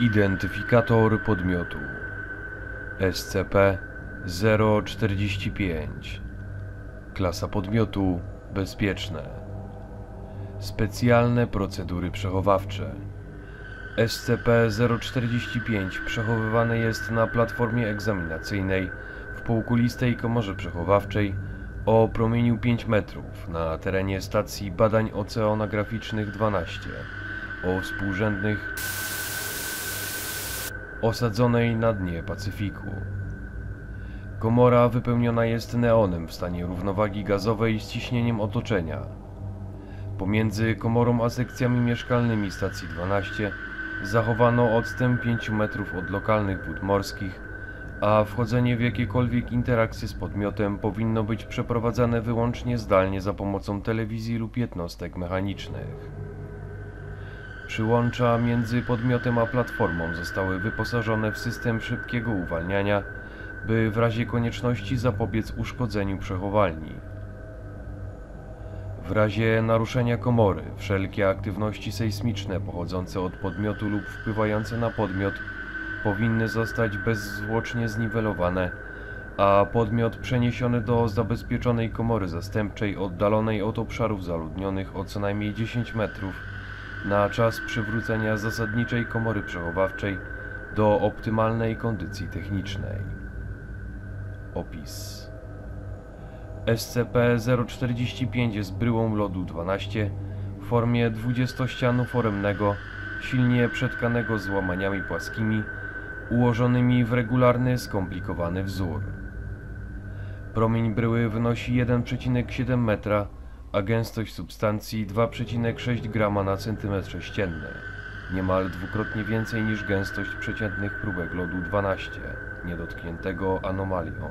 Identyfikator podmiotu. SCP-045 Klasa podmiotu Bezpieczne Specjalne procedury przechowawcze. SCP-045 przechowywane jest na platformie egzaminacyjnej w półkulistej komorze przechowawczej o promieniu 5 metrów na terenie stacji badań oceanograficznych 12 o współrzędnych osadzonej na dnie Pacyfiku. Komora wypełniona jest neonem w stanie równowagi gazowej z ciśnieniem otoczenia. Pomiędzy komorą a sekcjami mieszkalnymi stacji 12 zachowano odstęp 5 metrów od lokalnych wód morskich, a wchodzenie w jakiekolwiek interakcje z podmiotem powinno być przeprowadzane wyłącznie zdalnie za pomocą telewizji lub jednostek mechanicznych. Przyłącza między podmiotem a platformą zostały wyposażone w system szybkiego uwalniania, by w razie konieczności zapobiec uszkodzeniu przechowalni. W razie naruszenia komory, wszelkie aktywności sejsmiczne pochodzące od podmiotu lub wpływające na podmiot powinny zostać bezzwłocznie zniwelowane, a podmiot przeniesiony do zabezpieczonej komory zastępczej oddalonej od obszarów zaludnionych o co najmniej 10 metrów na czas przywrócenia zasadniczej komory przechowawczej do optymalnej kondycji technicznej. Opis SCP-045 jest bryłą lodu 12 w formie dwudziestościanu foremnego, silnie przetkanego złamaniami płaskimi, ułożonymi w regularny, skomplikowany wzór. Promień bryły wynosi 1,7 metra, a gęstość substancji 2,6 grama na centymetr sześcienny, niemal dwukrotnie więcej niż gęstość przeciętnych próbek lodu 12, niedotkniętego anomalią.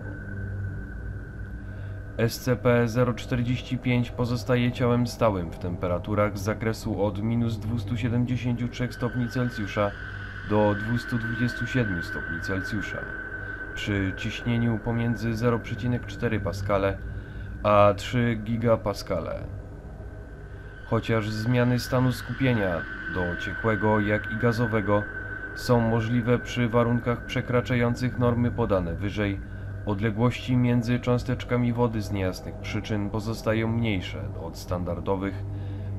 SCP-045 pozostaje ciałem stałym w temperaturach z zakresu od minus 273 stopni Celsjusza do 227 stopni Celsjusza przy ciśnieniu pomiędzy 0,4 paskale a 3 gigapaskale. Chociaż zmiany stanu skupienia do ciekłego jak i gazowego są możliwe przy warunkach przekraczających normy podane wyżej, Odległości między cząsteczkami wody z niejasnych przyczyn pozostają mniejsze od standardowych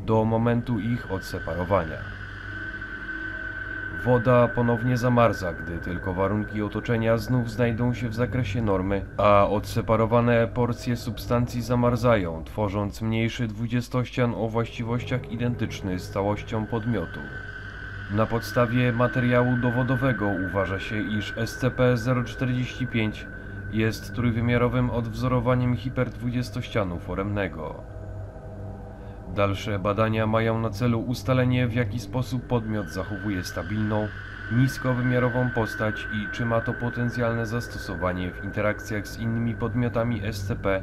do momentu ich odseparowania. Woda ponownie zamarza, gdy tylko warunki otoczenia znów znajdą się w zakresie normy, a odseparowane porcje substancji zamarzają, tworząc mniejszy dwudziestościan o właściwościach identycznych z całością podmiotu. Na podstawie materiału dowodowego uważa się, iż SCP-045 jest trójwymiarowym odwzorowaniem hiperdwudziestościanu foremnego. Dalsze badania mają na celu ustalenie w jaki sposób podmiot zachowuje stabilną, niskowymiarową postać i czy ma to potencjalne zastosowanie w interakcjach z innymi podmiotami SCP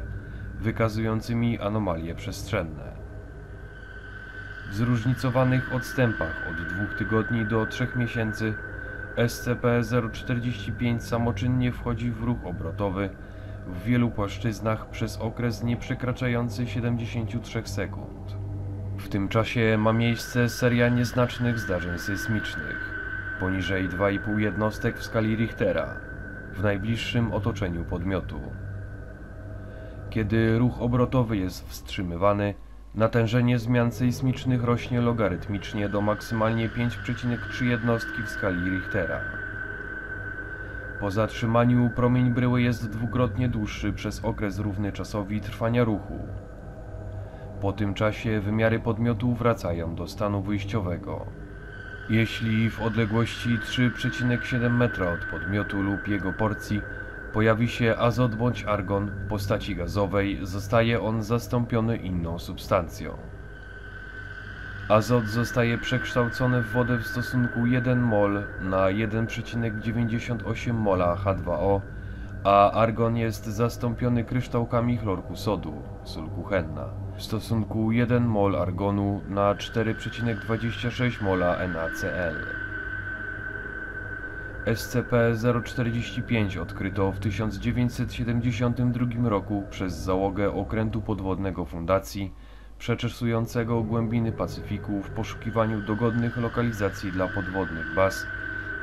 wykazującymi anomalie przestrzenne. W zróżnicowanych odstępach od dwóch tygodni do trzech miesięcy SCP-045 samoczynnie wchodzi w ruch obrotowy w wielu płaszczyznach przez okres nieprzekraczający 73 sekund. W tym czasie ma miejsce seria nieznacznych zdarzeń sejsmicznych, poniżej 2,5 jednostek w skali Richtera, w najbliższym otoczeniu podmiotu. Kiedy ruch obrotowy jest wstrzymywany, Natężenie zmian sejsmicznych rośnie logarytmicznie do maksymalnie 5,3 jednostki w skali Richtera. Po zatrzymaniu promień bryły jest dwukrotnie dłuższy przez okres równy czasowi trwania ruchu. Po tym czasie wymiary podmiotu wracają do stanu wyjściowego. Jeśli w odległości 3,7 metra od podmiotu lub jego porcji pojawi się azot bądź argon w postaci gazowej, zostaje on zastąpiony inną substancją. Azot zostaje przekształcony w wodę w stosunku 1 mol na 1,98 mola H2O, a argon jest zastąpiony kryształkami chlorku sodu, sól kuchenna, w stosunku 1 mol argonu na 4,26 mola NaCl. SCP-045 odkryto w 1972 roku przez załogę okrętu podwodnego Fundacji przeczesującego głębiny Pacyfiku w poszukiwaniu dogodnych lokalizacji dla podwodnych baz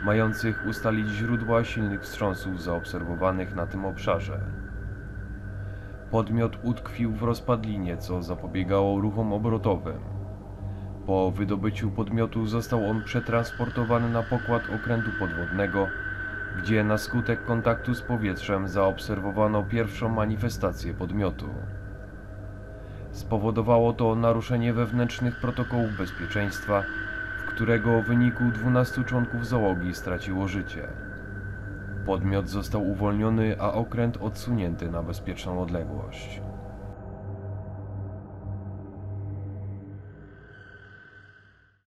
mających ustalić źródła silnych wstrząsów zaobserwowanych na tym obszarze. Podmiot utkwił w rozpadlinie, co zapobiegało ruchom obrotowym. Po wydobyciu podmiotu został on przetransportowany na pokład okrętu podwodnego, gdzie na skutek kontaktu z powietrzem zaobserwowano pierwszą manifestację podmiotu. Spowodowało to naruszenie wewnętrznych protokołów bezpieczeństwa, w którego wyniku 12 członków załogi straciło życie. Podmiot został uwolniony, a okręt odsunięty na bezpieczną odległość.